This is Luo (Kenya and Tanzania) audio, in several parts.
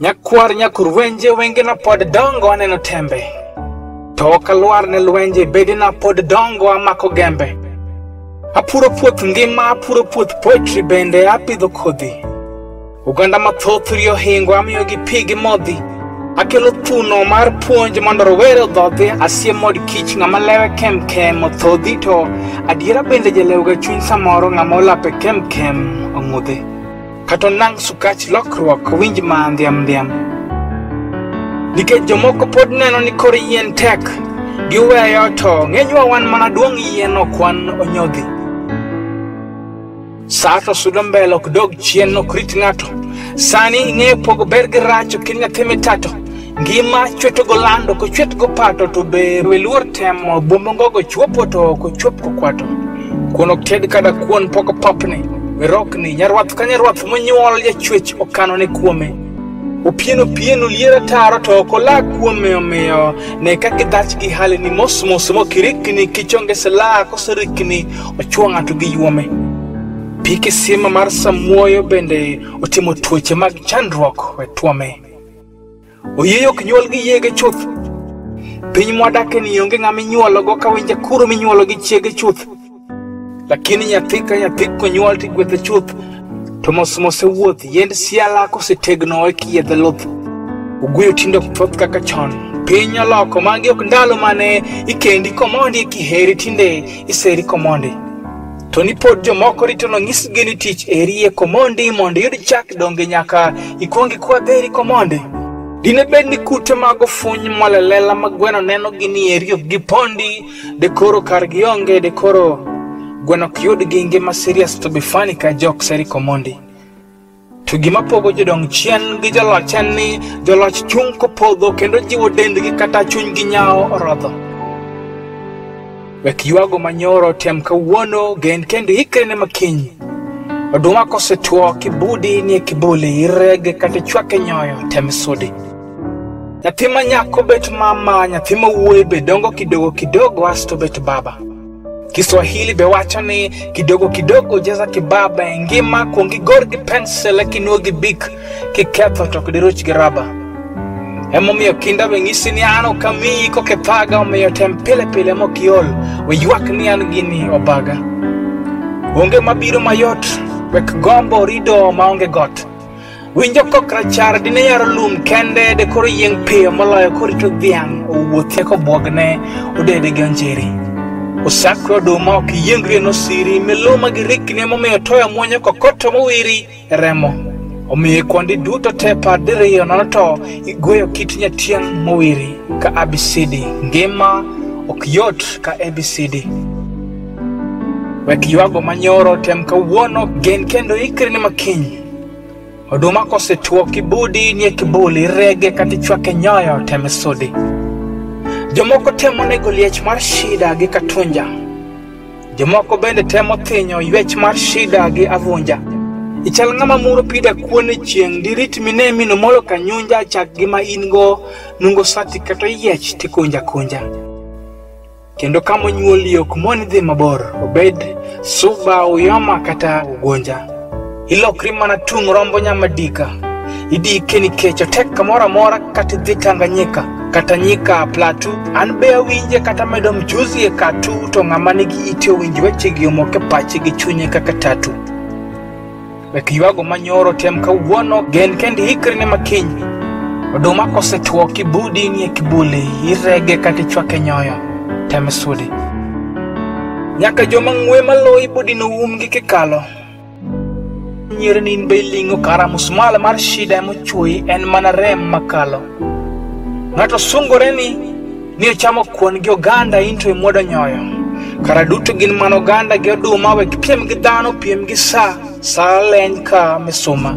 Nyakwar nyakur wenje wengena pod dongo aneno tembe To ok alwar ne lwenje bedena pod dongo amako gembe Apuro puoth ngima apuro puoth poetry bende apidho kodhi Oganda mathoth rie ohingo amiyogi pi gi modhi. Akelo thuno mar puonj mondo rowere odhodhi asie mod kich ng'ama lewe kem kem othodhi to adiera bende jalewga chuny samoro ng'ama olape kem kem ong'udhi. Kato nang' sukach lokruok winj ma ndhiam ndhiam. Nikech jomoko pod neno ni kor yien tek giweyo to ng'enywa wan mana duong' yien ok wan onyodhi. Sa to sudo mbele ok dog chien ok rit ng'ato. Sani ing'eyo pogo ber gi rach ok in nyathi mitato. Ngima chweto go lando ko chwet go pato to be weluor temo bombo gogo chwopo to ok ochwop ko kwato. Kuon ok ted kada kuon poko popni. Werokni nyarwath ka nyarwath monyuol jachwech okano ne kuome. Opieno pieno liera taro to ok ola kuome omiyo ne kaka idhach gi hali ni mos mos mokirikni kichonge sila koserikni Ochwo ng'ato gi yuome. Pi kisima mar samuoyo bende otimo tuoche mag chandruok we tuome. Oyieyo ok nyuol gi yege chuth. Piny mwadake ni onge ng'ama inyuologo ka winja kuro minyuolo gi chiege chuth. Lakini nyathi ka nyathi konyuol to igwethe chuth. To mos mos e wuoth yiend siala kosetegno e kiyiedhe luth. Uguyo tinde ok thoth kaka chon. Piny oloko magi ok ndalo mane ikendi komondi kiheri tinde Iseri Komondi. To ni pod jomoko rito nonyisgi ni tich eri e Komondi mondo iyud chak donge nyaka ikwong ikwa dheri Komondi. Dine bed ni kute mag ofuny molelela ma gweno nenogi ni eri ok gipondi, dekoro kar gionge, dekoro gweno ok yudgi ngima serious to be funny ka jok Seri Komondi. To gima pogo jodong chien gi joloch en ni joloch chung' kopodho kendo jiwo dendgi kata chunygi nyawo orodho. Wek ywago manyoro tem kawuono gen kendo ikre ne makiny. Oduma kosetwo kibudi nie kibuli ireg kata chwake nyoyo tem sudi. Nyathi ma nyako bet mama, nyathi ma wuoyi be dongo kidogo kidogo asto bet baba. Kiswahili be wacho ni kidogo kidogo jaza kibaba e ngima kuong igor gi pensel eka inuo gi bik kiketho to ok diruch gi raba. Emomiyo kinda be nyisi ni an ok amiyi kokithaga omiyo tem pile pile mok iol we ywak ni an gini obaga. Onge mabiro mayot wek gombo rido maonge got. Winjo kok rachar dine yaro lum kende de koro yieng' piyo moloyo korito dhiang' owuothie kobwogne odede gi onjiri. Osakwe oduma ok yiengri nosiri miluma gi rikni emomiyo toyo mwonyo kokoto mowiri e remo. Omiyo e kwandi duto te par diriyo nono to igweyo kit nyatieng' mowiri ka ABCD. Ngima ok yot ka ABCD. Wek ywago manyoro tem kawuono gen kendo ikri ni makiny. Oduma kosetwo kibudi nie kibul irege kata ichwake nyoyo teme sudi. Jomoko temo nego liech mar shida gi katunja. Jomoko bende temo thinyo ywech mar shida gi avunja. Ichal ng'ama muro pida kuon e chieng' dirit mine mino molo kanyunja chak gi ma in go nungo sati kata yiech tikunja kunja. kendo kama onyuoli ok moni dhi mabor obed suba uyoma kata ugonja ilokri mana tung' rombo nyamadika idike nikech otek kamoro amora kata idhi tanganyika kata nyika platu an be awinje kata medo mchuzi e katu to ng'ama nigi ite owinj wechegi omoke pache gi chunye kaka tatu Wek ywago ma nyoro tem kawuono, gen kendo iikri ne makiny. Oduma kosetwo kibudi nie kibuli, irege kata ichwake nyoyo. Tem sudi. Nyaka joma ng'we maloyi budi noumgi kikalo. Nyiere ni in be iling'o kara musmal mar shida emochuoyi en mana rem makalo. Ng'ato sungore ni Ni ochamo kuon gi oganda into imuodo nyoyo. Kara duto gin mana oganda gi oduma we piem gi dhano piem gi saa saa leny ka misuma.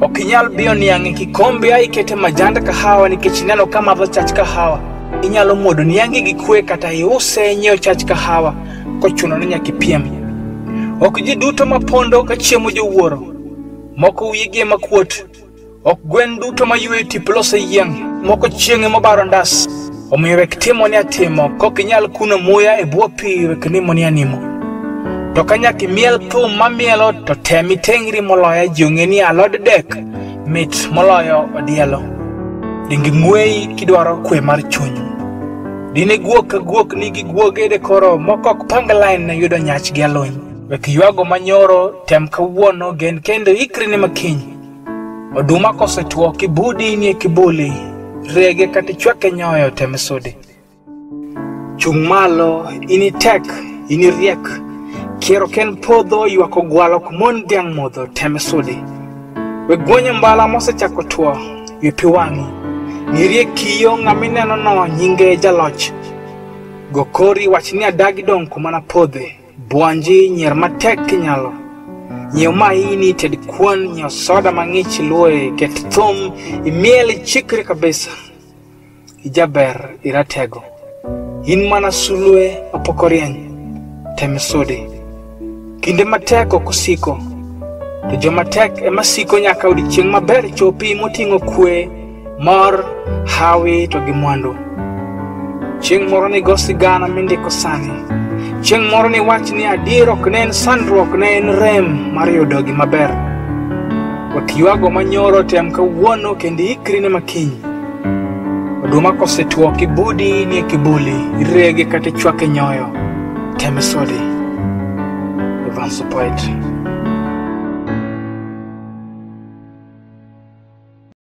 Ok inyal biyo niang' e kikombe a ikete majand kahawa nikech ineno ka madho chach kahawa. Inyalo muodo niangi gi kwe kata iuse nyiewo chach kahawa kochuno ni nyaka ipiem. Ok ji duto mapondo ka chiemo jowuoro. Moko wigi ema kuot Ok gwen duto ma yweyo tip lose yieng', moko chieng'e mobaro ndas. Omiyo wek timo ni atimo, kok inyal kuno muya e bwo pi wek nimo ni animo. To ka nyaka imiel thum mamielo to tem itengri moloya ji ong'e ni alod dek mit moloyo odielo. Ringi ng'weyi kidwaro kwe mar chuny. Dine guok ka guok nigi guogede koro mokok pang lain ne yudo nyach gi alony. Wek ywago manyoro tem kawuono gen kendo ikri ni makiny. Oduma kosetwo kibudi inie kibuli, rege kata ichwake nyoyo tem sudi. Chung' malo in itek in iriek, kiero ken podho ywak ogwalo ok mon dhiang' modho tem sudi. We gwonyo mbala mosechako two ywe pi wang'i, nirie kiyo ng'ama inenono nyinge jaloch. Go kori wach ni adagi dong' kuma napodhe. Bwanji nyier matek kinyalo. Nyiew maini, ted kuon, nyiew soda mang'ich iluoye, ket thum, imiel ichikri kabisa. Ijaber, iratego. In mana sulwe mapok orieny. Tem isudi. Kinde matek ok osiko. To joma tek ema siko nyaka odiechieng' maber chopi moting'o kwe Mor, hawi to gi mwandu. Chieng' moro ni go sigana mindiko sani. Chieng' moro ni wach ni adier ok ne en sandruok ne en rem mar yudo gima ber. Wek ywago manyoro tem kawuono kendo ikri ne makinyi. Oduma kosetwo kibudi ni e kibuli, irege kata ichwake nyoyo. Teme sodi. Evans Poet.